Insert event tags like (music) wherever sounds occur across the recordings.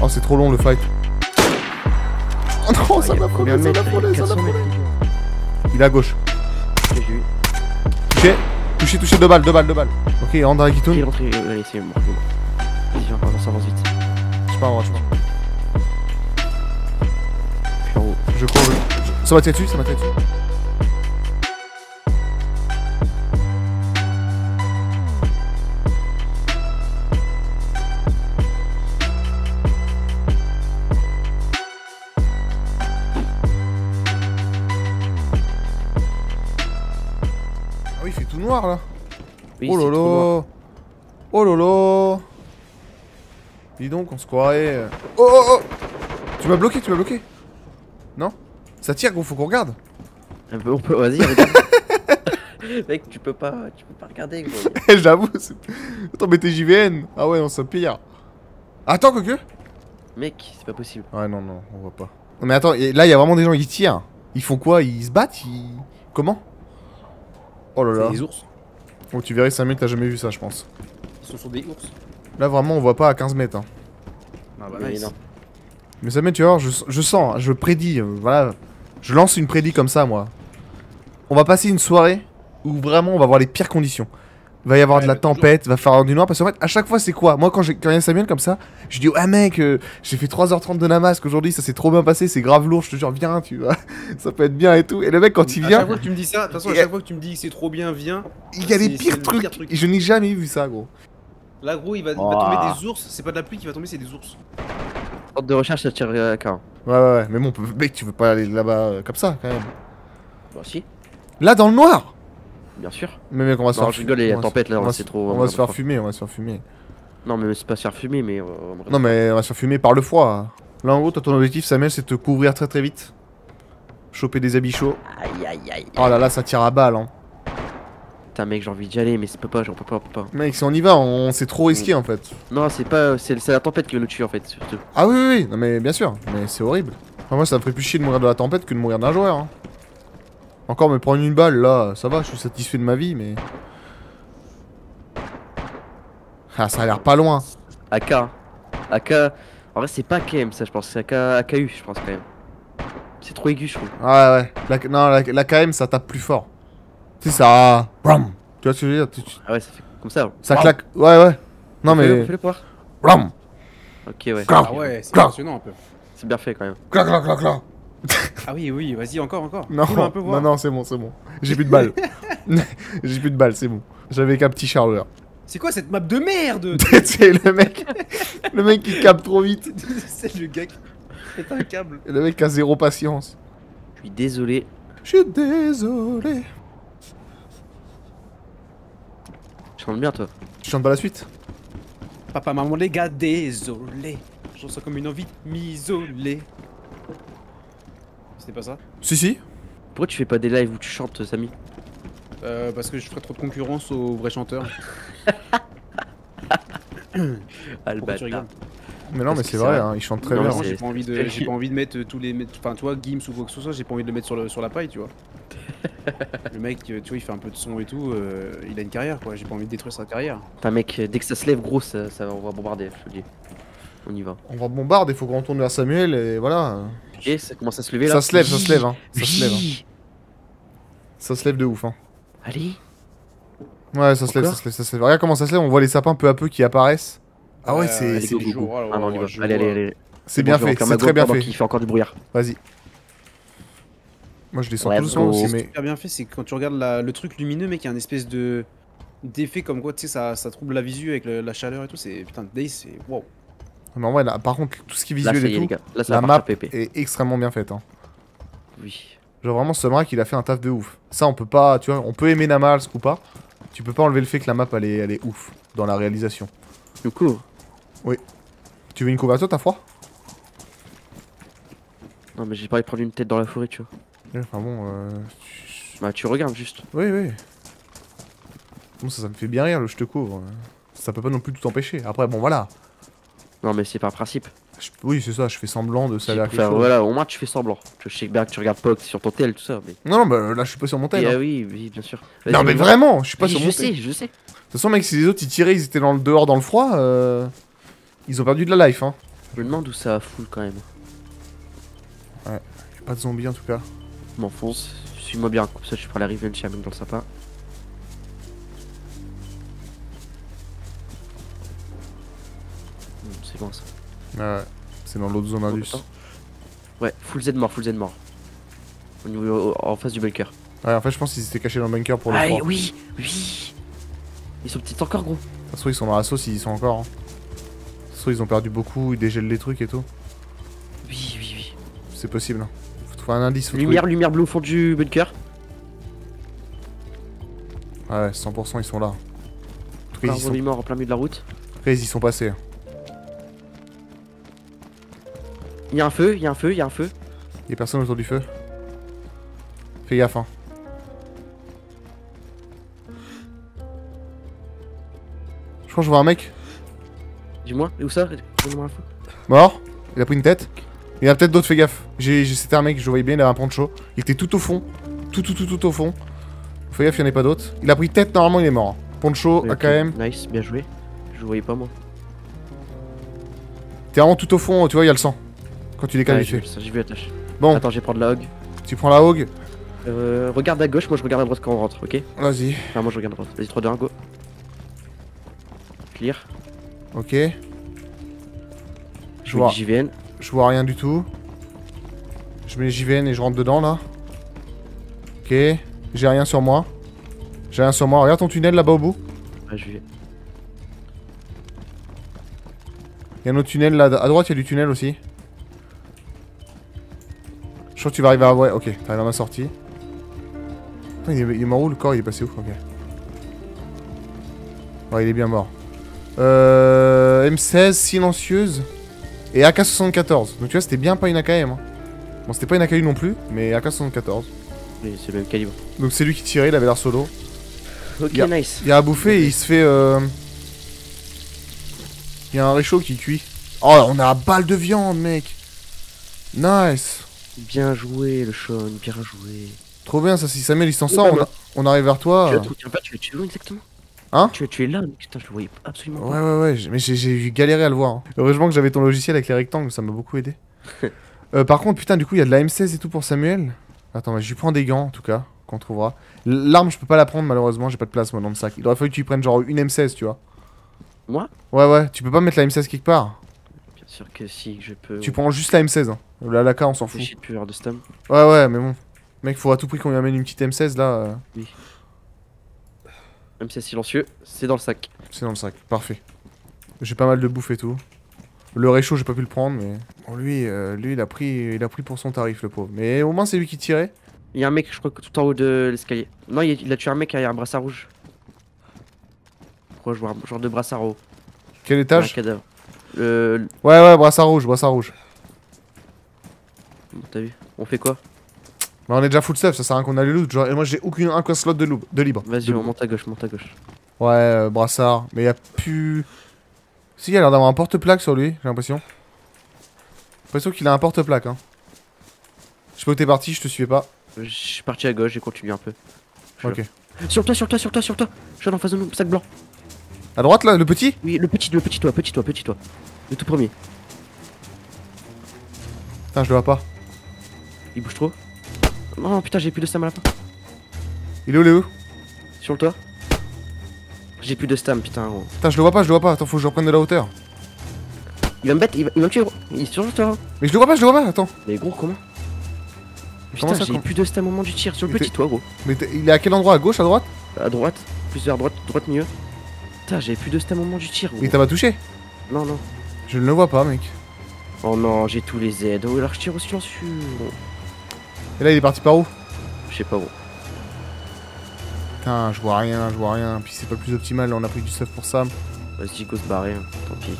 Oh, c'est trop long le fight. Oh non, Ah, ça m'a frôlé, ça m'a frôlé, ça 400 m'a frôlé. Il est à gauche. Touché, touché, touché, deux balles, deux balles, deux balles. Ok, dans la Il est rentré. euh, Allez, c'est mort. Vas-y, viens, avance, avance vite. Je moi, je haut. Je cours. je- Ça m'a tiré dessus, ça m'a tiré dessus. Noir là. Oui, oh là. Oh là. Dis donc, on se croirait. euh. Oh oh oh. Tu m'as bloqué, tu m'as bloqué. Non? Ça tire, gros, faut qu'on regarde. Un peu, on peut, vas-y, regarde. (laughs) Mec, tu peux pas, tu peux pas regarder, gros. (laughs) J'avoue. c'est- Attends, mais t'es JVN. Ah ouais, non, c'est pire. Attends, que Mec, c'est pas possible. Ouais, non, non, on voit pas. Non, mais attends, là, il y a vraiment des gens qui tirent. Ils font quoi? Ils se battent? Ils... Comment? Oh là là. C'est des ours. Oh, tu verrais, Samuel, t'as jamais vu ça, je pense. Ils sont sur des ours. Là, vraiment, on voit pas à 15 mètres. hein. Ah bah Mais nice. non. Mais Samuel, tu vois, je, je sens, hein, je prédis, euh, voilà. Je lance une prédit comme ça, moi. On va passer une soirée où vraiment on va avoir les pires conditions. Va y avoir Ouais, de la tempête, va faire du noir, parce qu'en fait, à chaque fois, c'est quoi? Moi, quand j'ai- quand il y a Samuel comme ça, je dis, ah mec, euh, j'ai fait 3h30 de Namask aujourd'hui, ça s'est trop bien passé, c'est grave lourd, je te jure, viens, tu vois, (laughs) ça peut être bien et tout. Et le mec, quand il À vient, chaque fois que tu me dis ça, de toute façon, à chaque fois que tu me dis c'est trop bien, viens. il y a c'est pires trucs. pire truc. Et je n'ai jamais vu ça, gros. Là, gros, il va, il va Ouah. tomber des ours. C'est pas de la pluie qui va tomber, c'est des ours. De recherche, ça tire à K. Ouais, ouais, ouais, mais bon, mec, tu veux pas aller là-bas euh, comme ça, quand même. Bon, si, Là, dans le noir bien sûr. Mais mec, on va se Non, faire je rigole, il y on va se- tempête là, on va c'est se- trop. On va se faire fumer, on va se faire fumer. Non, mais c'est pas se faire fumer, mais. euh, on Non mais on va se faire fumer par le froid. Là en gros toi ton objectif Samuel c'est de te couvrir très très vite. Choper des habits chauds. Aïe aïe aïe. Oh là là ça tire à balle hein. Putain, mec, j'ai envie d'y aller, mais c'est pas pas, j'en peux pas, on peut pas. Mec si on y va on c'est trop risqué en fait. Non, c'est pas. C'est c'est la tempête qui va nous tuer en fait, surtout. Ah oui oui oui non mais bien sûr mais c'est horrible. Enfin, moi ça me ferait plus chier de mourir de la tempête que de mourir d'un joueur. hein. Encore me prendre une balle là ça va je suis satisfait de ma vie mais. Ah ça a l'air pas loin. AK. AK. En vrai, c'est pas KM ça, je pense. C'est AK... AKU, je pense quand même. C'est trop aigu, je trouve. Ah ouais la, non la, la KM ça tape plus fort. Tu sais ça. Bram. Tu vois ce que je veux dire Tu- Ah ouais, ça fait comme ça. Ça Bam. claque. Ouais ouais. Non Fais-le, mais. Fais-le voir. Bram. Ok, ouais. Clac. Ah ouais, c'est impressionnant un peu. C'est bien fait quand même. Clac clac clac clac. (laughs) Ah oui, oui, vas-y, encore, encore. Non, un peu voir. non, non, c'est bon, c'est bon. J'ai plus de balles. (laughs) (laughs) J'ai plus de balles, c'est bon. J'avais qu'un petit chargeur. C'est quoi cette map de merde? C'est le mec, le mec qui capte trop vite. C'est le gars qui pète un câble. Et le mec a zéro patience. Je suis désolé. Je suis désolé. Je chante bien, toi. Tu chantes pas la suite? Papa, maman, les gars, désolé. Je ressens comme une envie de m'isoler. C'était pas ça Si, si. Pourquoi tu fais pas des lives où tu chantes, Samy? Euh, Parce que je ferais trop de concurrence aux vrais chanteurs. (laughs) Ah, le Pourquoi tu bâtard. rigoles? Mais non, Parce mais c'est vrai, vrai. hein, il chante très Non, bien. j'ai pas envie de, j'ai pas (laughs) envie de mettre euh, tous les, enfin, toi, Gims ou quoi que ce soit, j'ai pas envie de le mettre sur, le, sur la paille, tu vois. (laughs) le mec, euh, tu vois, il fait un peu de son et tout, euh, il a une carrière, quoi. J'ai pas envie de détruire sa carrière. Putain, mec, dès que ça se lève, gros, ça, ça- on va bombarder, je te le dis. On y va. On va bombarder, il faut qu'on tourne vers Samuel et voilà. Ok, ça commence à se lever là. Ça se lève, ça se lève, hein. Ça se lève, hein. Oui. Ça se lève de ouf, hein. Allez. Ouais, ça se lève, ça se lève, ça se lève. Regarde comment ça se lève, on voit les sapins peu à peu qui apparaissent. Ah ouais, Euh, c'est Ah non, on y là, va. je Allez, vois. allez, allez. c'est bien fait, c'est très bien fait. qu'il fait encore du brouillard. Vas-y. Moi je descends Ouais, tout doucement bon. aussi, C'est mais. super bien fait, c'est que quand tu regardes la- le truc lumineux, mec, il y a un espèce de d'effet comme quoi, tu sais, ça, ça trouble la visu avec le- la chaleur et tout. C'est putain, Days, c'est wow. Mais en vrai, là, par contre, tout ce qui est visuel est, et tout. Là, la map est extrêmement bien faite. Hein. Oui. Genre vraiment, Sumrak, il a fait un taf de ouf. Ça, on peut pas, tu vois, on peut aimer Namalsk ou pas. Tu peux pas enlever le fait que la map, elle est, elle est ouf dans la réalisation. Du coup. Tu veux une couverture, t'as froid Non, mais j'ai pas envie de prendre une tête dans la forêt, tu vois. Ouais, Enfin bon, euh... tu- Bah, tu regardes juste. Oui, oui. Bon, ça, ça me fait bien rire, le je te couvre. Ça peut pas non plus tout empêcher. Après, bon, voilà. Non, mais c'est par principe. Je- Oui, c'est ça, je fais semblant de saler à quelque chose. voilà, au moins tu fais semblant. Je sais bien que tu regardes pas sur ton tel, tout ça. Mais... Non, non, bah là, je suis pas sur mon tel. Hein. ah oui, oui, bien sûr. Non, mais vraiment, je suis pas Oui, sur je mon sais, tel. je sais. De toute façon, mec, si les autres ils tiraient, ils étaient dans le dehors dans le froid, euh... ils ont perdu de la life. Hein. Je me demande où ça full quand même. Pas de zombies en tout cas. Je m'enfonce. Suis-moi bien, comme ça je prends la revenge mec dans le sapin. Ça. Ouais, c'est dans l'autre zone Oh, indus. Ouais, full Z mort, full Z mort. Au niveau, au- en face du bunker. Ouais, en fait, je pense qu'ils étaient cachés dans le bunker pour le Ah oui, oui. Ils sont petits encore gros. Ça se trouve, ils sont dans la sauce, ils y sont encore. Hein. Ça se trouve, ils ont perdu beaucoup, ils dégèlent les trucs et tout. Oui, oui, oui. C'est possible. hein. Faut trouver un indice. Faut Lumière, lumière bleue au fond du bunker. Ouais, 100% ils sont là. Ils sont... zombie mort en plein milieu de la route. cas, ils y sont passés. Il y a un feu, il y a un feu, il y a un feu. Y'a personne autour du feu. Fais gaffe, hein. Je crois que je vois un mec Dis-moi, où ça? Donne-moi mort. Il a pris une tête. Il y en a peut-être d'autres, fais gaffe. C'était un mec, je voyais bien, il avait un poncho. Il était tout au fond. Tout, tout, tout, tout au fond. Fais gaffe, il n'y en a pas d'autres. Il a pris tête, normalement, il est mort. Poncho, Ok, AKM. Nice, bien joué. Je voyais pas moi. T'es vraiment tout au fond, tu vois, il y a le sang. Quand tu décales Ouais, j'ai vu la tâche. Bon, Attends, je vais prendre la hog. tu prends la hog. Euh, regarde à gauche, moi je regarde à droite quand on rentre, ok Vas-y. Enfin, moi je regarde à droite. Vas-y, 3, 2, 1, go. Clear. Ok. Je vois, JVN. je vois rien du tout. Je mets JVN et je rentre dedans là. Ok. J'ai rien sur moi. J'ai rien sur moi. Regarde ton tunnel là-bas au bout. Ouais, je vais. Il y a un autre tunnel là. À droite, il y a du tunnel aussi. Je crois que tu vas arriver à. Ouais, ok. T'arrives à ma sortie. Attends, il est, il est mort où le corps? Il est passé où? Ok. Ouais, il est bien mort. Euh, M16 silencieuse et AK-74. Donc tu vois, c'était bien pas une AKM. hein. Bon, c'était pas une AKU non plus, mais AK-74. Oui, c'est le même calibre. Donc c'est lui qui tirait, il avait l'air solo. Ok, nice. Il y a à bouffer et il se fait. euh, Il y a un réchaud qui cuit. Oh, on a un balle de viande, mec. Nice. Bien joué, le Sean, bien joué. Trop bien, ça. Si Samuel il s'en sort, bah, on, bah. a- on arrive vers toi. Tu l'as trouvé- pas, tu l'as tué où exactement Hein Tu l'as tué là, mais putain, je le voyais absolument Ouais, pas. ouais, ouais. j'ai- Mais j'ai- galéré à le voir. hein. Heureusement que j'avais ton logiciel avec les rectangles, ça m'a beaucoup aidé. (laughs) Euh, par contre, putain, du coup, il y a de la M16 et tout pour Samuel. Attends, mais je lui prends des gants en tout cas, qu'on trouvera. L'arme, je peux pas la prendre malheureusement, j'ai pas de place moi dans le sac. Il aurait fallu que tu y prennes genre une M16, tu vois. Moi? Ouais, ouais, tu peux pas mettre la M16 quelque part. Bien sûr que si, je peux. Tu prends juste la M16. Hein. La LAK, on s'en Fou. fout. J'ai plus de stam. Ouais, ouais, mais bon. Mec, faut à tout prix qu'on lui amène une petite M16 là. euh, Même si c'est silencieux, c'est dans le sac. c'est dans le sac. Parfait. J'ai pas mal de bouffe et tout. Le réchaud, j'ai pas pu le prendre, mais. Bon, lui, euh, lui il, a pris, il a pris pour son tarif, le pauvre. Mais au moins, c'est lui qui tirait. Il y a un mec, je crois, tout en haut de l'escalier. Non, il, il a tué un mec derrière un brassard rouge. Pourquoi je vois un genre de brassard haut Quel Un étage cadavre. Le- Ouais, ouais, brassard rouge, brassard rouge. bon, T'as vu On fait quoi? Bah, on est déjà full stuff, ça sert à rien qu'on a le loot. Genre, et moi, j'ai aucune un slot de, lou- de libre. Vas-y, on monte à gauche, monte à gauche. Ouais, euh, brassard. Mais y a plus. Si, il a l'air d'avoir un porte-plaque sur lui, j'ai l'impression. J'ai l'impression qu'il a un porte-plaque, hein. Je sais pas où t'es parti, je te suivais pas. Je suis parti à gauche, j'ai continué un peu. Ok. là. Sur toi, sur toi, sur toi, sur toi Je suis en face de nous, sac blanc. À droite, là, le petit? Oui, le petit, le petit toi, petit toi, petit toi. Le tout premier. Putain, je le vois pas. Il bouge trop. Non, putain, j'ai plus de stam à la fin. Il est où, il est où? Sur le toit. J'ai plus de stam, putain. gros. Putain, je le vois pas, je le vois pas. Attends, faut que je reprenne de la hauteur. Il va me battre, il va, il va me tuer, gros. Il est sur le toit. Mais je le vois pas, je le vois pas, attends. Mais gros, comment? Putain, j'ai plus de stam au moment du tir. Sur le Mais petit toit, gros. Mais il est à quel endroit? À gauche, à droite? À droite, plus vers droite, droite milieu. Putain, j'avais plus de stam au moment du tir, gros. Il t'a pas touché Non, non. Je ne le vois pas, mec. Oh non, j'ai tous les aides. Oh, alors je tire au silencieux. Et là, il est parti par où Je sais pas, gros. Putain, je vois rien, je vois rien. Puis c'est pas le plus optimal, là, on a pris du stuff pour ça. Vas-y, go se barrer. hein. Tant pis.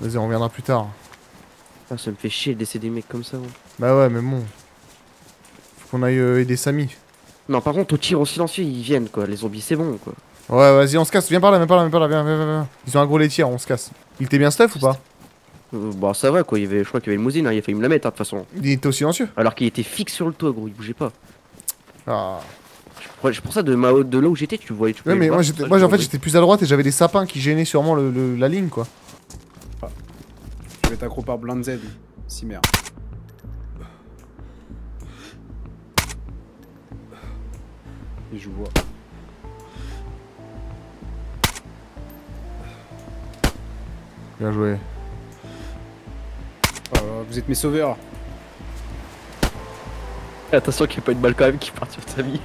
Vas-y, on reviendra plus tard. Ah, ça me fait chier de laisser des mecs comme ça. gros. Bah ouais, mais bon. Faut qu'on aille euh, aider Samy. Non, par contre, au tir au silencieux, ils viennent, quoi. Les zombies, c'est bon, quoi. Ouais, vas-y, on se casse. Viens par là, viens par là, viens par là, viens, viens, viens, viens. Ils ont un gros laitier, on se casse. Il était bien stuff ou pas Euh, bah, ça va, quoi. Il y avait, je crois qu'il y avait le mousine, hein. il a failli me la mettre, hein, de toute façon. Il était au silencieux. Alors qu'il était fixe sur le toit, gros. Il bougeait pas. Ah. C'est pour ça, de, ma, de là où j'étais, tu le voyais. Tu Ouais, mais le moi, j'étais, moi je en fait, j'étais plus à droite et j'avais des sapins qui gênaient sûrement le, le- la ligne, quoi. envoyé. vais être accro par Blind Z. Si merde. Et je vois. Bien joué. Euh, vous êtes mes sauveurs. Attention qu'il n'y ait pas une balle quand même qui part sur ta vie.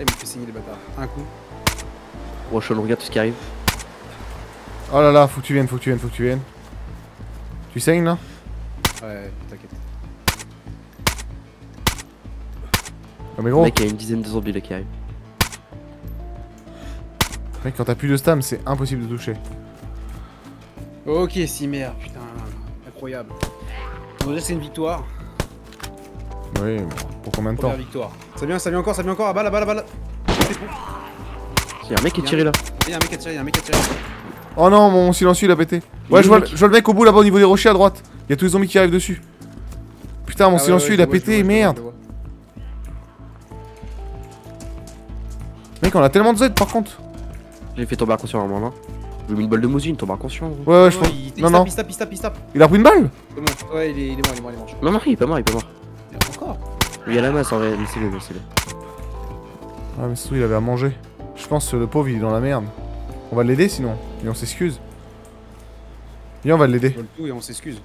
Eh, il me fait saigner les bâtards. Un coup. Sean, regarde tout ce qui arrive. Oh là là, faut que tu viennes, faut que tu viennes, faut que tu viennes. Tu saignes là Ouais, t'inquiète. Non mais Le gros, mec, il y a une dizaine de zombies là qui arrivent. Mec, quand t'as plus de stam, c'est impossible de toucher. Ok, si merde, putain. Incroyable. Bon, déjà, c'est une victoire. Oui, mais pour combien de temps Première victoire. Ça vient, ça vient encore, ça vient encore. À balle, à balle, à balle. C'est bon. Il y a un mec qui est tiré là. Il y a un mec à tirer, il y a un mec à tirer. Oh non, mon silencieux il a pété. Ouais, est je vois, mec je vois le mec au bout là-bas au niveau des rochers à droite. Il y a tous les zombies qui arrivent dessus. Putain, mon Ah silencieux ouais, il a vois, pété, vois, merde. Mec, on a tellement de Z par contre. J'ai fait tomber inconscient à un moment. J'ai mis une balle de mousine, tombe inconscient. gros. Ouais, ouais, je pense. il, il Non, non. il tape, il tape, il tape. Il a pris une balle C'est bon. Ouais, il est, il est mort, il est mort, il est mort. Non, non, il est pas mort, il est pas mort. Encore Il y a la masse en vrai, laissez-le, laissez-le. Ah, mais surtout il avait à manger. Je pense que le pauvre il est dans la merde. On va l'aider sinon. Et on s'excuse. Viens, on va l'aider. On vole tout et on s'excuse.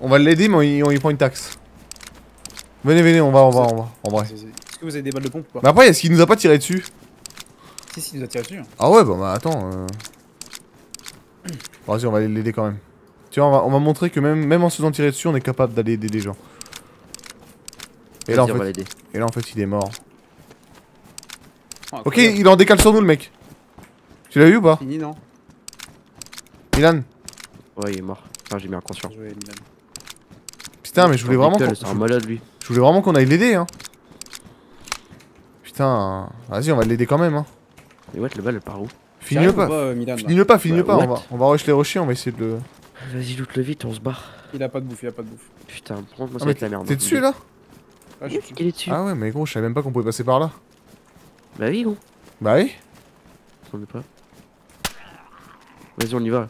On va l'aider, mais on y, on y prend une taxe. Venez, venez, on va, on va, on va. En vrai. Est-ce que vous avez des balles de pompe ou pas Mais après, est-ce qu'il nous a pas tiré dessus Si, si, il nous a tiré dessus. hein. Ah ouais, bah, bah attends. euh. Vas-y, on va aller l'aider quand même. Tu vois, on va, on va montrer que même, même en se faisant tirer dessus, on est capable d'aller aider des gens. Et là, en fait, et là, en fait, il est mort. Oh, Ok, il est en décale sur nous, le mec. Tu l'as vu ou pas Fini, non Milan Ouais, il est mort. Enfin, j'ai mis inconscient. Bien joué, Milan. Putain, mais je voulais vraiment qu'on- C'est un malade lui. je voulais vraiment qu'on aille l'aider, hein. Putain, vas-y, on va l'aider quand même, hein. Mais ouais, le balle elle part où Finis-le ou pas. euh, Milan, Finis-le pas, finis-le Bah, pas. On what va, on va rush les rochers, on va essayer de le. Vas-y, loot-le vite, on se barre. Il a pas de bouffe, il a pas de bouffe. Putain, prends-moi Ah, ça mais avec la merde. T'es dessus là Ah, je Il est dessus. Ah ouais, mais gros, je savais même pas qu'on pouvait passer par là. Bah oui, gros. Bah oui. On est pas. Vas-y, on y va.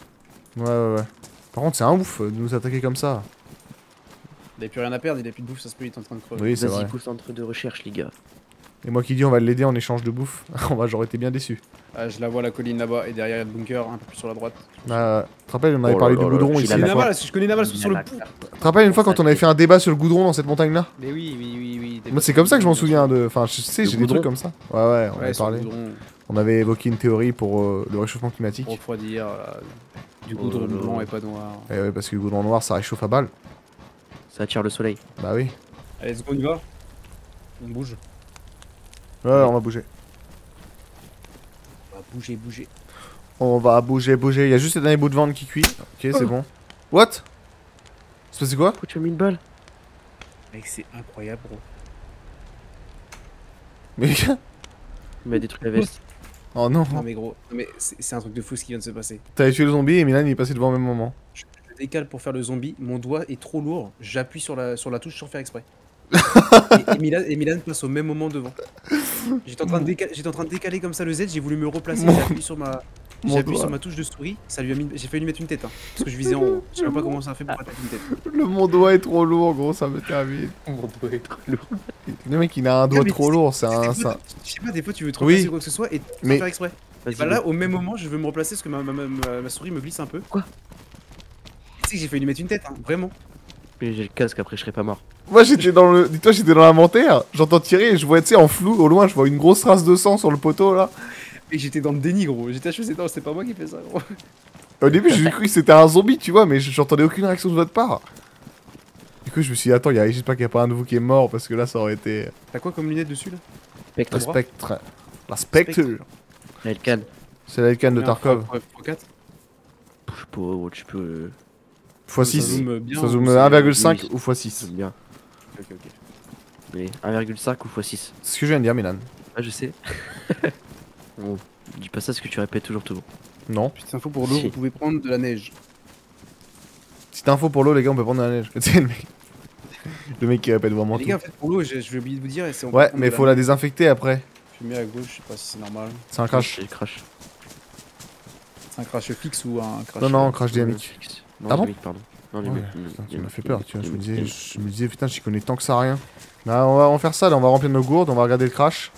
Ouais, ouais, ouais. Par contre, c'est un ouf de nous attaquer comme ça. Il a plus rien à perdre, il a plus de bouffe, ça se peut, il est en train de crever. Oui, c'est vrai. Vas-y, concentre de recherche, les gars. Et moi qui dis on va l'aider en échange de bouffe, (laughs) on va, j'aurais été bien déçu. Ah, je la vois la colline là-bas et derrière il y a le bunker un peu plus sur la droite. Bah, tu te rappelles, on avait Oh parlé du goudron ici. Naval, je connais Naval sur le. Tu te rappelles une fois quand on avait fait un débat sur le goudron dans cette montagne là Mais oui, oui, oui, oui. Moi, c'est comme ça que je m'en souviens de. Enfin, je sais, j'ai des trucs comme ça. Ouais, ouais, on Ouais, avait parlé. On avait évoqué une théorie pour euh, le réchauffement climatique. pour refroidir, euh, du Oh goudron blanc et pas noir. Et ouais, parce que le goudron noir ça réchauffe à balle. Ça attire le soleil. Bah oui. Allez, let's go, on y va On bouge. Ouais, on va bouger. On va bouger, bouger. On va bouger, bouger. Il y a juste le dernier bout de vente qui cuit. Ok, c'est bon. What? C'est passé quoi? Pourquoi tu as mis une balle Mec, c'est incroyable, bro. Mais. Il m'a détruit la veste. oh non. Non, mais gros, mais c'est un truc de fou ce qui vient de se passer. T'avais tué le zombie et Milan il est passé devant au même moment. Je décale pour faire le zombie, mon doigt est trop lourd, j'appuie sur la, sur la touche sans faire exprès. (laughs) et, et Milan, et Milan passe au même moment devant. J'étais en, train de décaler- j'étais en train de décaler comme ça le Z, j'ai voulu me replacer, j'ai appuyé sur ma, mon j'ai appuyé doigt. sur ma touche de souris, ça lui a mis, j'ai failli lui mettre une tête, hein, parce que je visais en haut. Je sais même pas comment ça a fait pour attaquer une tête. Le mon doigt est trop lourd, gros, ça me termine. Mon doigt est trop lourd. Le mec il a un doigt trop lourd, c'est un. Je sais pas, des fois tu veux te Oui. replacer quoi que ce soit et Mais- faire exprès. Bah là, au même moment, je veux me replacer parce que ma, ma, ma, ma- ma souris me glisse un peu. Quoi? Tu sais que j'ai failli lui mettre une tête, hein, vraiment. Mais j'ai le casque, après je serai pas mort. Moi j'étais dans le. Dis-toi, j'étais dans l'inventaire, j'entends tirer et je vois, tu sais, en flou, au loin, je vois une grosse trace de sang sur le poteau là. Et j'étais dans le déni, gros. J'étais c'est non, c'est pas moi qui fais ça, gros. Au début, j'ai cru que c'était un zombie, tu vois, mais j'entendais aucune réaction de votre part. Du coup, je me suis dit, attends, y a- j'espère qu'il n'y a pas un de vous qui est mort parce que là, ça aurait été. T'as quoi comme lunette dessus là? Spectre. La spectre. La spectre. Elkan. C'est la Elkan de Tarkov. x4. Je sais pas, ouais, tu peux. Euh, x6. Ça zoome bien. Ça zoome ou c'est- 1,5 oui. ou x6. J'aime bien. Ok, ok. Mais 1,5 ou x6. C'est ce que je viens de dire, Milan. Ah, je sais. bon, (laughs) dis pas ça parce que tu répètes toujours tout bon. Non. Petite info pour l'eau, Si. vous pouvez prendre de la neige. Petite info pour l'eau, les gars, on peut prendre de la neige. (laughs) Le mec. Le mec qui répète vraiment Les tout. gars, en fait, pour l'eau, j'ai je vais oublier de vous dire. et c'est- on peut Ouais, mais faut la désinfecter après. mets à gauche, je sais pas si c'est normal. C'est un crash. Crash. Un crash fixe ou un crash. Non, non, euh, crash dynamique. Non, Ah bon pardon. Non, Ouais, dynamique, putain, tu m'as fait peur, tu vois. Je me disais, je me disais putain, j'y connais tant que ça rien. Là, on va, on va faire ça, là, on va remplir nos gourdes, on va regarder le crash.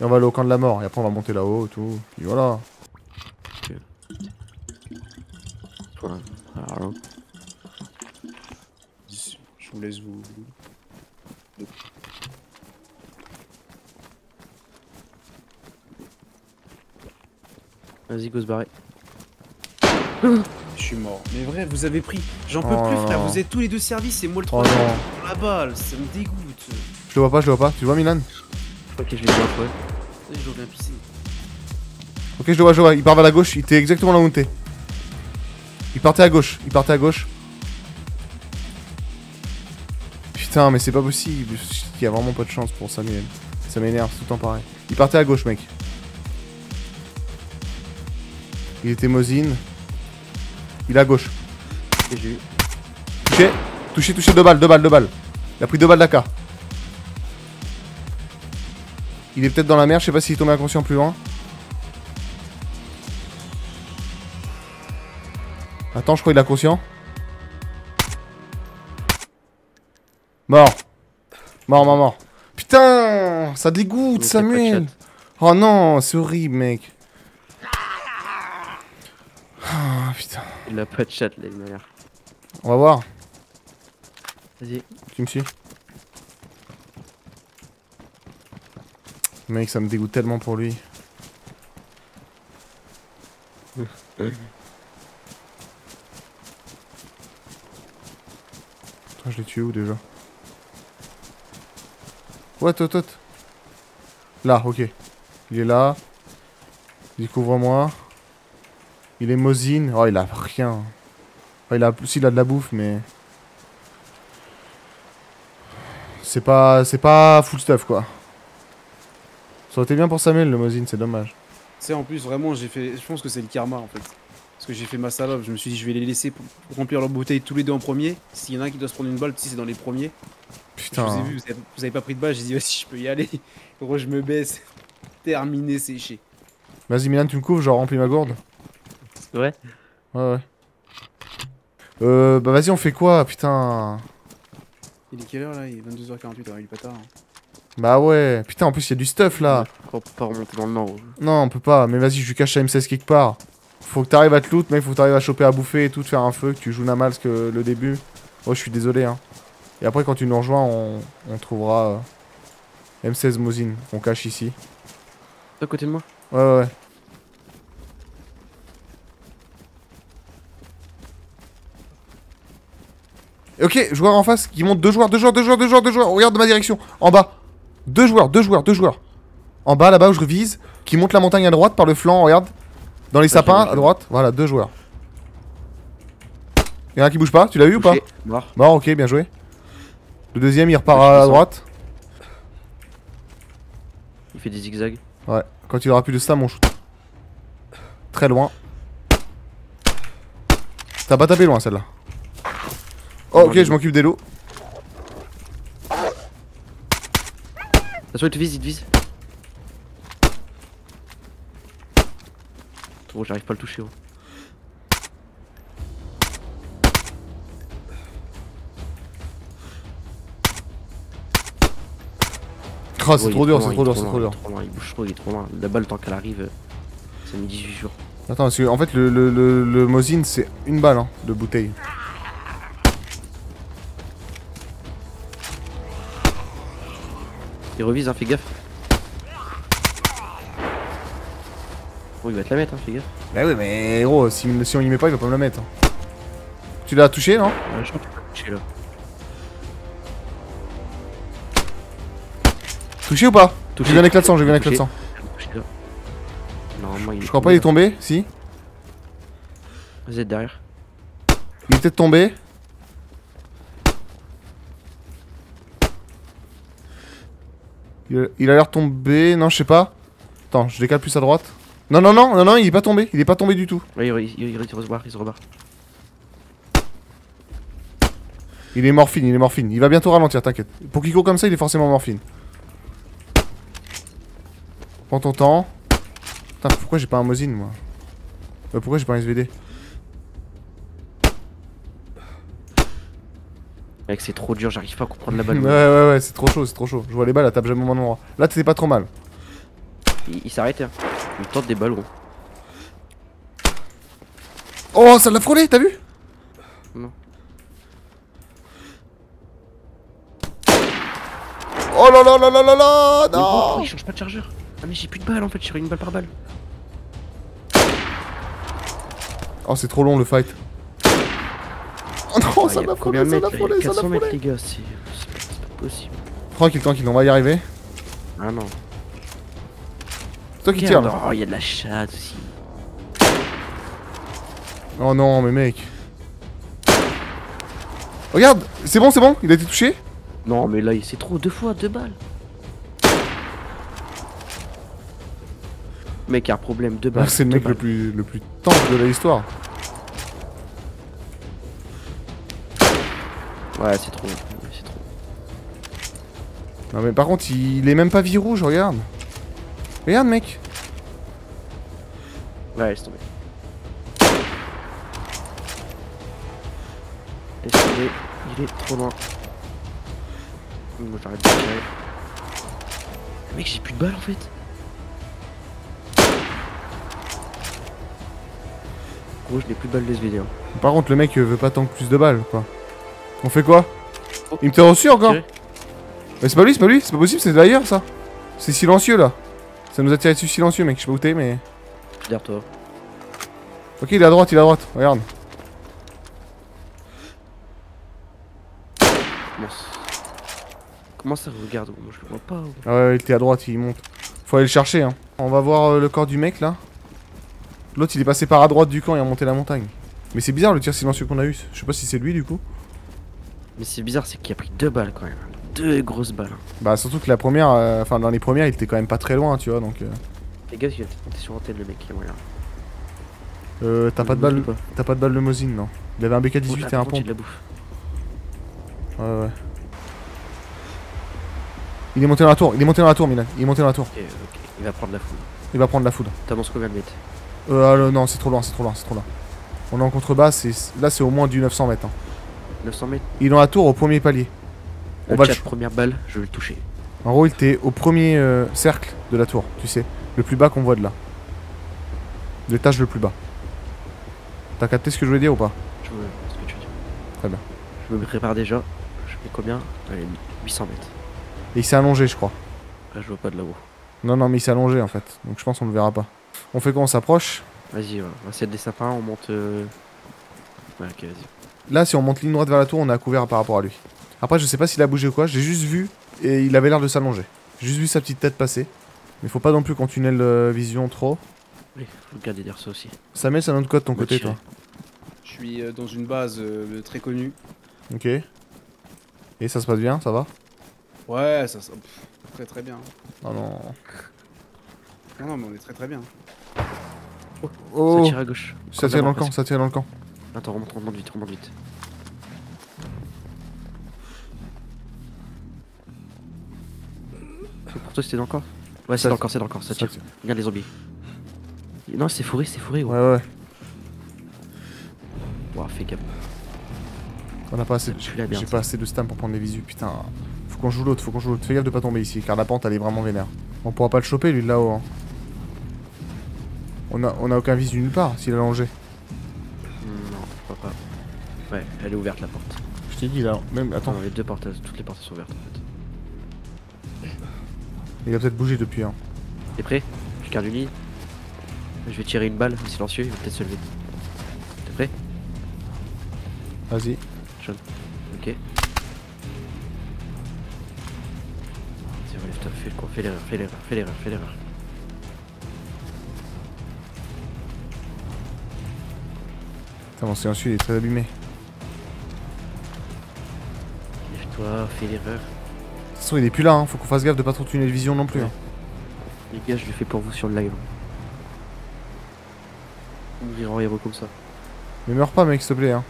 Et on va aller au camp de la mort. Et après, on va monter là-haut et tout. Puis voilà. Voilà. Alors, Je vous laisse vous. Vas-y, go se barrer. (laughs) Je suis mort. Mais vrai, vous avez pris. J'en peux Oh plus, frère. Vous êtes tous les deux services et moi le Oh troisième. non. Pour la balle, ça me dégoûte. Je le vois pas, je le vois pas. Tu vois, Milan Ok, je l'ai trouvé. Vas-y, je reviens pisser. Ok, je le vois, je le vois. Il part vers la gauche. Il était exactement là où on était. Il partait à gauche. Il partait à gauche. Putain, mais c'est pas possible. Il y a vraiment pas de chance pour Samuel. Ça m'énerve, c'est tout le temps pareil. Il partait à gauche, mec. Il était Mosine. Il est à gauche. Et j'ai eu. Touché. Touché, touché, deux balles, deux balles, deux balles. Il a pris deux balles d'AK. Il est peut-être dans la mer, je sais pas s'il est tombé inconscient plus loin. Attends, je crois qu'il est inconscient. Mort. Mort, mort, mort. Putain, ça dégoûte, Samuel. Oh non, c'est horrible, mec. Ah, putain. Il a pas de chat, là, il m'a l'air. On va voir. Vas-y. Tu me suis? Mec, ça me dégoûte tellement pour lui. Attends, je l'ai tué où déjà? What, what, what Là, ok. Il est là. Découvre-moi. Il est Mosine. Oh, il a rien. Oh, il a... Si, il a de la bouffe, mais... C'est pas, c'est pas full stuff quoi. Ça aurait été bien pour Samuel le Mosine, c'est dommage. Tu sais, en plus, vraiment, j'ai fait. Je pense que c'est le karma en fait. Parce que j'ai fait ma salope. Je me suis dit, je vais les laisser remplir leur bouteille tous les deux en premier. S'il y en a un qui doit se prendre une balle, si c'est dans les premiers. Je Putain. vous ai vu, vous avez, vous avez pas pris de balle. J'ai dit, vas-y, je peux y aller. Gros, je me baisse. Terminé, séché. Vas-y Milan, tu me couvres, je remplis ma gourde. Ouais. Ouais ouais. Euh, bah vas-y, on fait quoi Putain. Il est quelle heure là? Il est 22h48, alors il est pas tard. hein. Bah ouais. Putain, en plus il y a du stuff là. On peut pas remonter dans le nord. Non, on peut pas. Mais vas-y, je lui cache la M16 quelque part. Faut que t'arrives à te loot, mec. Faut que t'arrives à choper à bouffer et tout, te faire un feu, que tu joues Namal que le début. Oh, je suis désolé. Hein. Et après, quand tu nous rejoins, on, on trouvera euh, M16 Mosine qu'on cache ici. À côté de moi? Ouais, ouais, ouais. Ok, joueur en face qui monte deux joueurs, deux joueurs, deux joueurs, deux joueurs, deux joueurs. Regarde de ma direction. En bas. Deux joueurs, deux joueurs, deux joueurs. En bas, là-bas où je revise. Qui monte la montagne à droite par le flanc, regarde. Dans les je sapins, à droite. Voilà, deux joueurs. Y'en a un qui bouge pas, tu l'as vu ou pas. Mort. Mort, ok, bien joué. Le deuxième, il repart Ouais, à droite. Il fait des zigzags. Ouais, quand il aura plus de stam, on shoot. Très loin. T'as pas tapé loin celle-là. Oh, ok, je m'occupe des lots. Attention, il te vise, il te vise. Trop, j'arrive pas à le toucher. Oh, c'est trop dur, c'est trop dur, c'est trop dur. Il bouge trop, il est trop loin. La balle, tant qu'elle arrive, euh, ça met 18 jours. Attends, parce que en fait, le, le, le, le Mosin, c'est une balle hein, de bouteille. Il revise, hein, fais gaffe. Bon, il va te la mettre, hein, fais gaffe. Bah oui, mais gros, si, si on y met pas, il va pas me la mettre. hein. Tu l'as touché, non? Ouais, je crois qu'il va toucher là. Touché ou pas? Touché. Touché. sang. Il va toucher là. Normalement, il Je crois pas il est tombé, si? Vous êtes derrière. Il est peut-être tombé. Il a- l'air tombé, non, je sais pas. Attends, je décale plus à droite. Non, non, non, non, non, il est pas tombé, il est pas tombé du tout. Ouais, il, il, il, il se rebarre, il se rebarre. Il est morphine, il est morphine. Il va bientôt ralentir, t'inquiète. Pour qu'il court comme ça, il est forcément morphine. Prends ton temps. Putain, pourquoi j'ai pas un Mosin, moi? Euh, pourquoi j'ai pas un SVD Mec, c'est trop dur, j'arrive pas à comprendre la (laughs) Ouais, balle. ouais, ouais, c'est trop chaud, c'est trop chaud. Je vois les balles, elle tape jamais au bon endroit. Là, t'étais pas trop mal. Il, arrêté. Hein. Il tente des balles, gros. Oh, ça l'a frôlé, t'as vu? Non. Oh là là là là là là Mais Non il change pas de chargeur? Ah, mais j'ai plus de balles en fait, j'ai une balle par balle. Oh, c'est trop long le fight. Oh Ah, ça y a l'a combien frôlé, de ça mètres, l'a là frôlé, Il y a ça l'a 400 mètres, frôlé. les gars, c'est pas possible. Tranquille, tranquille, on va y arriver. Ah non. C'est toi qui tires là. Oh, il y a de la chatte aussi. Oh non, mais mec. Regarde, c'est bon, c'est bon, il a été touché. Non, mais là, il- c'est trop, deux fois, deux balles. Mec, il y a un problème, deux balles. Ah, c'est le mec le plus, le plus tank de l'histoire. Ouais, c'est trop, c'est trop. Non mais par contre, il est même pas vie rouge, regarde. Regarde mec. Ouais, laisse tomber. Laisse tomber, il est trop loin. Moi j'arrête de tirer. Mec, j'ai plus de balles en fait. Gros, je n'ai plus de balles de SVD. Hein. Par contre, le mec veut pas tant que plus de balles, quoi. On fait quoi Il me tire reçu encore. Mais c'est pas lui, c'est pas lui, c'est pas possible, c'est d'ailleurs ça. C'est silencieux là. Ça nous a tiré dessus silencieux, mec, je sais pas où t'es, mais. Derrière toi. Ok, il est à droite, il est à droite, regarde. Comment ça Comment ça regarde Moi je le vois pas. Ah ouais, il était à droite, il monte. Faut aller le chercher, hein. On va voir euh, le corps du mec là. L'autre, il est passé par à droite du camp et a monté la montagne. Mais c'est bizarre le tir silencieux qu'on a eu. Je sais pas si c'est lui du coup. Mais c'est bizarre, c'est qu'il a pris deux balles quand même. Deux grosses balles. Bah, surtout que la première, euh, enfin, dans les premières, il était quand même pas très loin, tu vois, donc. Euh, Les gars, il va peut-être sur antenne le mec, il y a moyen. euh, t'as pas de balle, t'as pas de balle de Mosin, non. Il avait un BK-18 Oh, et un bouffe. Ouais, ouais. Il est monté dans la tour, il est monté dans la tour, Milan. Il est monté dans la tour. Ok, ok. Il va prendre la foule. Il va prendre la foudre. T'annonces combien de mètres Euh, ah, non, c'est trop loin, c'est trop loin, c'est trop loin. On est en contrebasse et c- là, c'est au moins du 900 mètres. hein. 900 mètres Il est dans la tour au premier palier. On va le première balle, je vais le toucher. En gros, il était au premier euh, cercle de la tour, tu sais. Le plus bas qu'on voit de là. L'étage le plus bas. T'as capté ce que je voulais dire ou pas? Je me... ce que tu veux dire. Très bien. Je me prépare déjà. Je mets combien? Allez, 800 mètres. Et il s'est allongé, je crois. Là, je vois pas de là-haut. Non, non, mais il s'est allongé en fait. Donc je pense qu'on le verra pas. On fait quoi? On s'approche? Vas-y, on va essayer de des sapins, on monte. euh, Ouais, ok, vas-y. Là, si on monte ligne droite vers la tour, on est à couvert par rapport à lui. Après, je sais pas s'il a bougé ou quoi. J'ai juste vu et il avait l'air de s'allonger. J'ai juste vu sa petite tête passer. Mais faut pas non plus qu'on tunnel euh, vision trop. Oui, faut garder derrière ça aussi. Samuel, ça donne quoi de ton côté, tirer. toi? Je suis euh, dans une base euh, très connue. Ok. Et ça se passe bien, ça va? Ouais, ça, ça pff, très très bien. Oh non. Non, non, mais on est très très bien. Oh Ça tire à gauche. Ça tire dans le camp, ça tire dans le camp. Attends, remonte, remonte vite, remonte vite. Pour toi, c'était dans le camp Ouais, c'est dans le camp, c'est dans le camp, ça tire. Regarde les zombies. Non, c'est fourré, c'est fourré, Ouais, ouais. ouais. Ouah, fais gaffe. On a pas assez. Bien, J'ai pas assez de stam pour prendre les visus, putain. Faut qu'on joue l'autre, faut qu'on joue l'autre. Fais gaffe de pas tomber ici, car la pente elle est vraiment vénère. On pourra pas le choper lui de là-haut. hein. On a, on a aucun visu nulle part s'il est allongé. Ouais, elle est ouverte la porte. Je t'ai dit là, même. Attends, Non, les deux portes, toutes les portes sont ouvertes en fait. il a peut-être bougé depuis. Hein. T'es prêt? Je garde une ligne. Je vais tirer une balle, silencieux, il va peut-être se lever. T'es prêt? Vas-y. Ok. Vas-y, relève-toi, fais le con, fais l'erreur, fais l'erreur, fais l'erreur, fais l'erreur. Putain, mon silencieux il est très abîmé. De fais l'erreur. toute façon, il est plus là, hein. faut qu'on fasse gaffe de pas trop tunnel vision non plus. hein. Les gars, je le fais pour vous sur le live. Mourir en héros comme ça. Mais meurs pas, mec, s'il te plaît. Hein.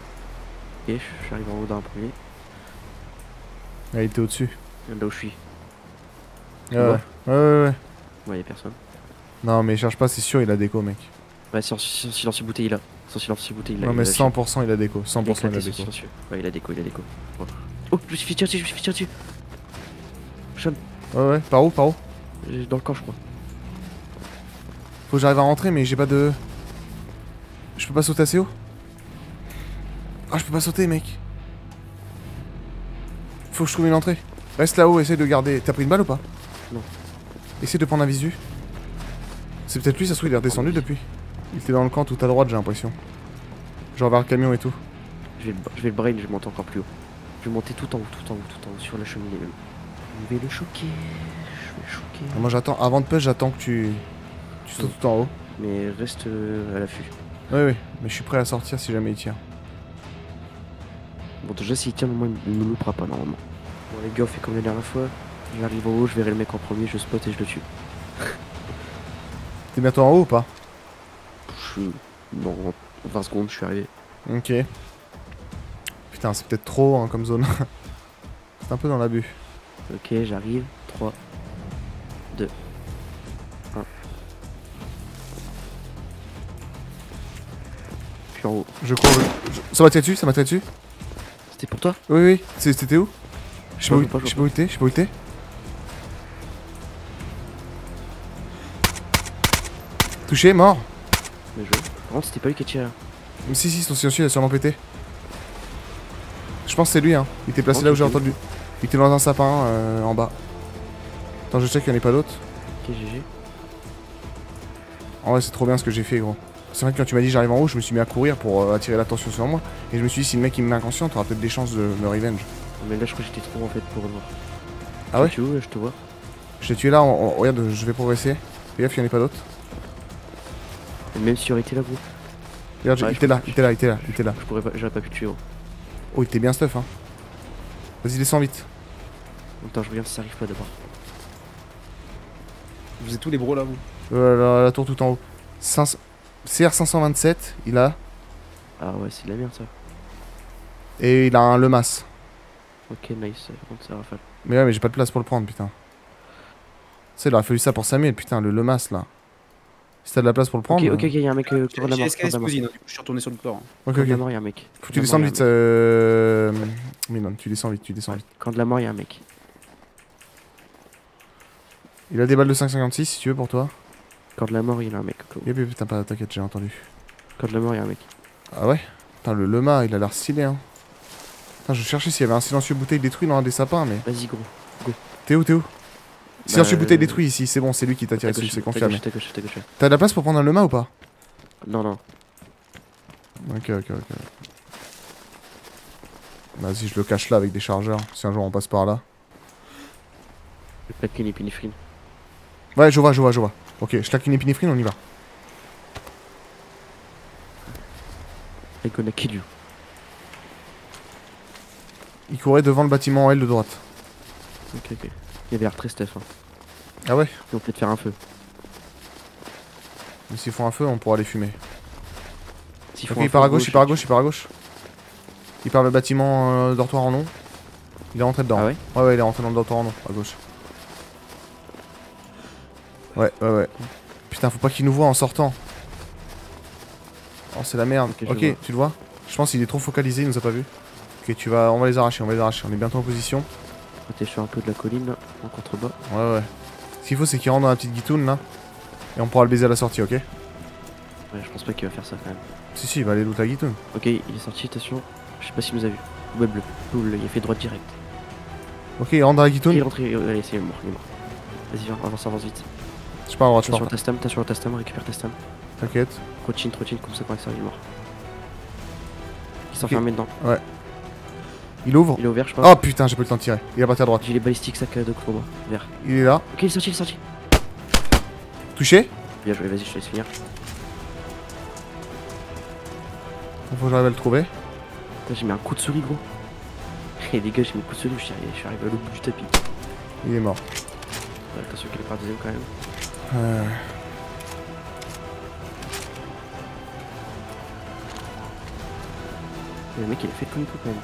Ok, j'arrive en haut d'un premier. Ah, il était au-dessus. Là où je suis. Ouais, vois ouais, ouais, ouais, ouais. Ouais, y'a personne. Non, mais cherche pas, c'est sûr, il a déco, mec. Ouais, sans, sans silencieux bouteille là. Sans silencieux bouteille là. Non, il mais a lâché. 100% il a déco. Il a 100% il a déco. Ouais, il a déco, il a déco. Oh, je me suis fait tirer dessus, je me suis fait tirer dessus. Ouais, ouais. Par où Par où Euh, Dans le camp, je crois. Faut que j'arrive à rentrer, mais j'ai pas de. Je peux pas sauter assez haut Ah, je peux pas sauter, mec. Faut que je trouve une entrée. Reste là-haut, essaye de garder. T'as pris une balle ou pas Non. Essaye de prendre un visu. C'est peut-être lui, ça se trouve, il est redescendu depuis. Il était dans le camp tout à droite, j'ai l'impression. Genre vers le camion et tout. Je vais, le, je vais brain, je vais monter encore plus haut. Je vais monter tout en haut, tout en haut, tout en haut, sur la cheminée même. Je vais le choquer. Je vais le choquer. Ah, Moi, j'attends. Avant de push, j'attends que tu. Tu sautes tout en haut. Mais reste euh, à l'affût. Oui, oui. Mais je suis prêt à sortir si jamais il tire. Bon, déjà, s'il tient, au moins, il ne loupera pas normalement. Bon, les gars, on fait comme la dernière fois. J'arrive en haut, je verrai le mec en premier, je spot et je le tue. T'es bientôt en haut ou pas? Je suis. Dans 20 secondes, je suis arrivé. Ok. Putain, c'est peut-être trop hein, comme zone. (laughs) c'est un peu dans l'abus. Ok, j'arrive. 3, 2, 1. Puis en haut. Je cours. je- je- Ça m'a tiré dessus Ça m'a tiré dessus C'était pour toi? Oui, oui. C'était où? Je sais pas Je où je je t'es. Je sais pas où t'es. Touché, mort. Mais je. Par contre, c'était pas lui qui a tiré. Mais si, si, son silencieux il a sûrement pété. Je pense que c'est lui, hein. Il était placé là où j'ai entendu. Il était dans un sapin euh, en bas. Attends, je check qu'il n'y en ait pas d'autres. Ok, GG. En vrai, c'est trop bien ce que j'ai fait, gros. C'est vrai que quand tu m'as dit j'arrive en haut, je me suis mis à courir pour euh, attirer l'attention sur moi. Et je me suis dit, si le mec il me met inconscient, t'auras peut-être des chances de me revenge. Mais là, je crois que j'étais trop en fait pour le voir. Ah ouais? Tu où Je te vois? Je t'ai tué là, on- on- regarde, je vais progresser. Fais gaffe, il n'y en a pas d'autres. Même si j'aurais été là, gros, Regarde, Ouais, il était là, il était là, il était là, il était là. je pourrais pas, j'aurais pas pu te tuer. Gros. Oh, il était bien stuff, hein. Vas-y, descends vite. Attends, je regarde si ça arrive pas d'abord. Vous êtes tous les bros là, vous Euh, la, la tour tout en haut. 500 CR527, il a. Ah ouais, c'est de la merde ça. Et il a un Lemas. Ok, nice. Contre, c'est rafale. Mais ouais, mais j'ai pas de place pour le prendre, putain. Ça, il aurait fallu ça pour Samuel, putain, le Lemas là. Si t'as de la place pour le prendre. Ok, ok, euh, ok, y'a un mec euh, j'ai mort. du coup je suis retourné sur le corps. hein. Ok, Corde à ok. mort, y'a un mec. Faut que tu descendes vite, euh. Mais non, tu descends vite, tu descends vite. Quand de la mort, y'a un mec. Il a des balles de 5,56 si tu veux pour toi. Quand de la mort, y'a un mec. Quand Yep, yep, putain, pas t'inquiète, j'ai entendu. de la mort, y'a un mec. Ah ouais? Putain, le Lema, il a l'air stylé, hein. Putain, je cherchais s'il y avait un silencieux bouteille détruit dans un des sapins, mais. Vas-y, gros. T'es où, t'es où Silencieux Bah, bouteille euh, détruit ici, c'est bon, c'est lui qui t'a tiré dessus, c'est confirmé. T'as de la place pour prendre un Lema ou pas? Non, non. Ok, ok, ok. Vas-y, je le cache là avec des chargeurs, si un jour on passe par là. Le platine et pinifrine. Ouais, je vois, je vois, je vois. Ok, je claque une épinéphrine, on y va. I'm gonna kill you. Il courait devant le bâtiment en L de droite. Ok, ok. Il avait l'air très stuff. Hein. Ah ouais Ils vont peut-être faire un feu. Mais s'ils font un feu, on pourra les fumer. Un il part à gauche, il part à gauche, il part à gauche. Il part le bâtiment euh, dortoir en long. Il est rentré dedans. Ah ouais Ouais, ouais, il est rentré dans le dortoir en long, à gauche. Ouais, ouais, ouais. Putain, faut pas qu'il nous voit en sortant. Oh, c'est la merde. Ok, le tu le vois? Je pense qu'il est trop focalisé, il nous a pas vu. Ok, tu vas... On va les arracher, on va les arracher. On est bientôt en position. Sur un peu de la colline là, en contrebas. Ouais, ouais. Ce qu'il faut, c'est qu'il rentre dans la petite guitoune là. Et on pourra le baiser à la sortie, ok? Ouais, je pense pas qu'il va faire ça quand même. Si, si, il va aller loot la guitoune. Ok, il est sorti, attention. Je sais pas s'il nous a vu. Ouais, bleu. Bleu, il a fait droite direct. Ok, il rentre dans la Il est guitoune. rentré, euh, allez, c'est mort, il est mort. Vas-y, viens, avance, avance vite. Je pars à droite, je T'as pars. sur ta stam, t'as sur ta stam, récupère ta stam. T'inquiète. Trotine, trotine, comme ça quand ça, il est mort. Il s'est Ok. enfermé dedans. Il ouvre. Il est ouvert, je crois. Oh putain, j'ai pas le temps de tirer. Il est parti à droite. J'ai les balistiques sac de combat. Vert. Il est là. Ok, il est sorti, il est sorti. Touché. Bien joué, vas-y, je te laisse finir. Faut que j'arrive à le trouver. Putain, J'ai mis un coup de souris, gros. Et (laughs) les gars, j'ai mis un coup de souris, je suis arrivé, je suis arrivé à l'autre bout du tapis. Il est mort. Ouais, attention qu'il est pas deuxième quand même. Euh, le mec, il a fait comme tout quand même.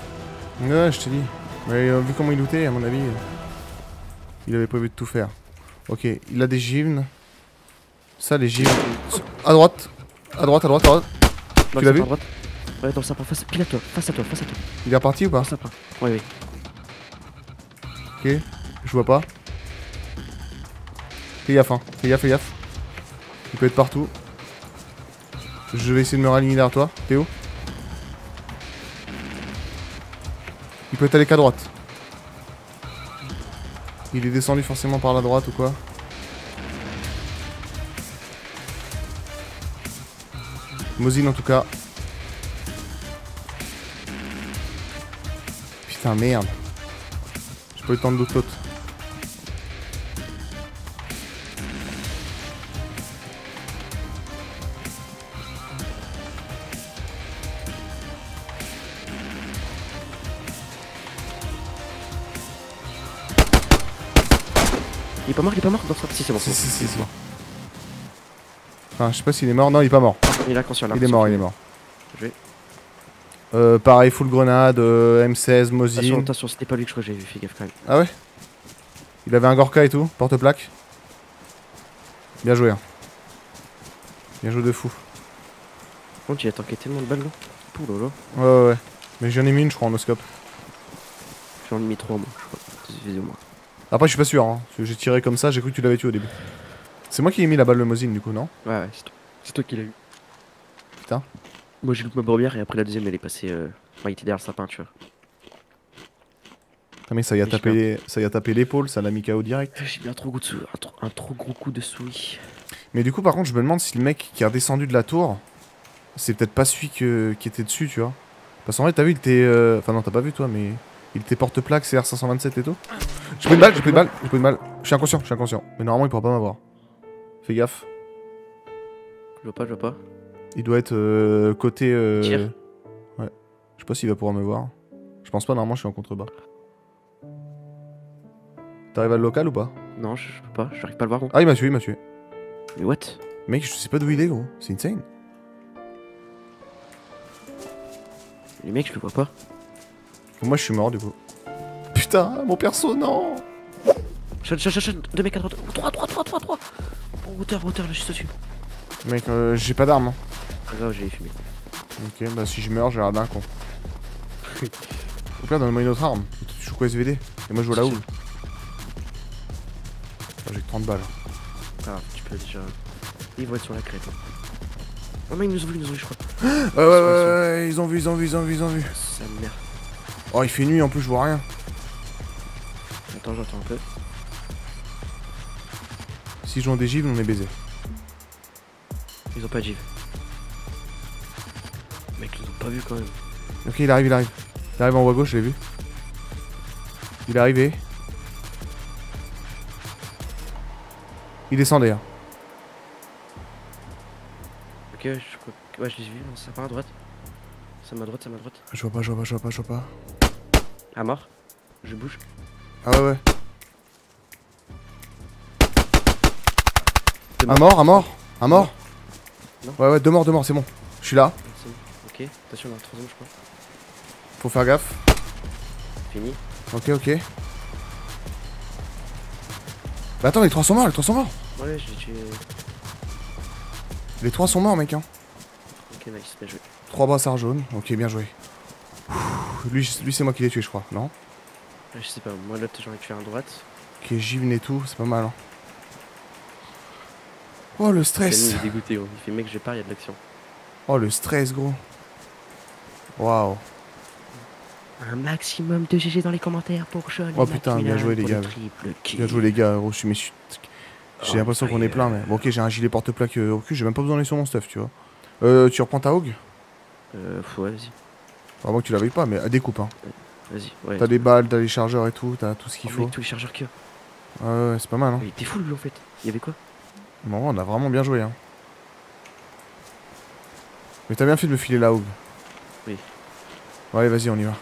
Ouais, je t'ai dit. Mais euh, vu comment il lootait, à mon avis, euh, il avait prévu de tout faire. Ok, il a des givnes. Ça, les givnes. À droite. À droite, à droite, à droite. Dans Tu l'as vu à droite. Ouais, dans le sapin, face, pile à toi, face à toi, face à toi. Il est reparti ou pas le sapin. Ouais, ouais. Ok. Je vois pas. Fais gaffe, hein. Fais gaffe, fais gaffe. Il peut être partout. Je vais essayer de me raligner derrière toi. T'es Il peut être allé qu'à droite. Il est descendu forcément par la droite ou quoi Mosine en tout cas. Putain merde. J'ai pas eu le temps de l'autre mort, il est pas mort dans sapin. Si, c'est bon. Si si si c'est bon. Enfin je sais pas s'il est mort. Non il est pas mort. Il est inconscient là. Il est mort, il est mort. Je vais- Euh, pareil, full grenade, euh, M16, Attention, Mosin. attention, c'était pas lui que je crois que j'ai vu, fais gaffe quand même. Ah ouais? Il avait un Gorka et tout, porte-plaque. Bien joué. Hein. Bien joué de fou. Par contre, il a tanké tellement de balles là. Là. Ouais, ouais, ouais. Mais j'en ai mis une, je crois, en oscope. J'en ai mis 3 moi, je crois. Après, je suis pas sûr. Hein. J'ai tiré comme ça, j'ai cru que tu l'avais tué au début. C'est moi qui ai mis la balle de Mosin, du coup, non? Ouais, ouais, c'est toi. C'est toi qui l'as eu. Putain. Moi j'ai loupé ma première et après la deuxième elle est passée. Euh... Enfin, il était derrière le sapin, tu vois. Putain, mais ça y a tapé, ça y a tapé l'épaule, ça l'a mis KO direct. J'ai mis un trop, gros de un, trop, un trop gros coup de souris. Mais du coup, par contre, je me demande si le mec qui est redescendu de la tour, c'est peut-être pas celui que- qui était dessus, tu vois. Parce qu'en vrai, t'as vu, il était. euh, Enfin, non, t'as pas vu toi, mais. Il était porte-plaque CR527 et tout. J'ai pris une balle, j'ai pris une balle, j'ai pris une balle. Je suis inconscient, je suis inconscient. Mais normalement, il pourra pas m'avoir. Fais gaffe. Je vois pas, je vois pas. Il doit être euh, côté. euh, Tire. Ouais. Je sais pas s'il va pouvoir me voir. Je pense pas, normalement, je suis en contrebas. T'arrives à le local ou pas? Non, je, je peux pas, j'arrive pas à le voir. gros. Ah, il m'a tué, il m'a tué. Mais what? Mec, je sais pas d'où il est, gros. C'est insane. Les mecs, je le vois pas. Moi, je suis mort, du coup. Putain, mon perso, non Shot, shot, shot, shot, 2 mecs à droite. 3, 3, 3, 3, 3. Oh, hauteur, hauteur, là, juste dessus. Mec, euh, j'ai pas d'arme. hein. Ah, là, j'ai fumé. Ok, bah si je meurs, j'ai l'air d'un con. Au pire, donne-moi une autre arme. Tu joues quoi SVD Et moi, je joue à la houle. Ah, j'ai que 30 balles. Ah, tu peux déjà. Ils vont être sur la crête. hein. Oh, mais ils nous ont vu, ils nous ont vu, je crois. (gasps) Ouais, ouais, ouais, ouais, ils ont vu, ils ont vu, ils ont vu, ils ont vu. Ça merde. Oh, il fait nuit en plus, je vois rien. Attends, j'entends un peu. Si je en dégive, on est baisé. Ils ont pas de giv. Mec, ils ont pas vu quand même. Ok, il arrive, il arrive. Il arrive en haut à gauche, je l'ai vu. Il est arrivé. Il descendait. Hein. Ok, je crois que. Ouais, je les ai vus, non, ça part à droite. Ça m'a à droite, ça m'a à droite. Je vois pas, je vois pas, je vois pas, je vois pas. Ah, mort. Je bouge. Ah ouais, ouais. Un mort, un mort, un mort. Non. Ouais, ouais, deux morts, deux morts, c'est bon. Je suis là. C'est bon. Ok, attention, on a un troisième, je crois. Faut faire gaffe. Fini. Ok, ok. Bah attends, les trois sont morts, les trois sont morts. Ouais, je l'ai tué. Les trois sont morts, mec. Hein. Ok, nice, bien joué. Trois brassards jaunes. Ok, bien joué. Ouh, Lui, lui c'est moi qui l'ai tué, je crois. Non? Ouais, je sais pas, moi là, j'en ai tué un à droite. Ok, Givne et tout, c'est pas mal. Hein. Oh, le stress. il est dégoûté, gros. Il fait, mec, j'ai peur, il y a de l'action. Oh, le stress, gros. Waouh. Un maximum de GG dans les commentaires pour Sean. Oh, putain, bien joué, les gars. Bien joué, les gars. Gros, je suis. je suis- J'ai Oh, l'impression qu'on est plein, mais. Bon, ok, j'ai un gilet porte-plaque euh, au cul, j'ai même pas besoin d'aller sur mon stuff, tu vois. Euh, tu reprends ta hog? Euh, faut- ouais, vas-y. Enfin, moi que tu l'avais pas, mais euh, découpe, hein. Vas-y, ouais. T'as des balles, t'as les chargeurs et tout, t'as tout ce qu'il Oh, faut. mec, tous les chargeurs qu'il y a. Ouais, ouais, c'est pas mal, hein. Mais il était fou, lui, en fait. Il y avait quoi? Bon, on a vraiment bien joué, hein. Mais t'as bien fait de me filer la hog. Oui. Ouais, vas-y, on y va.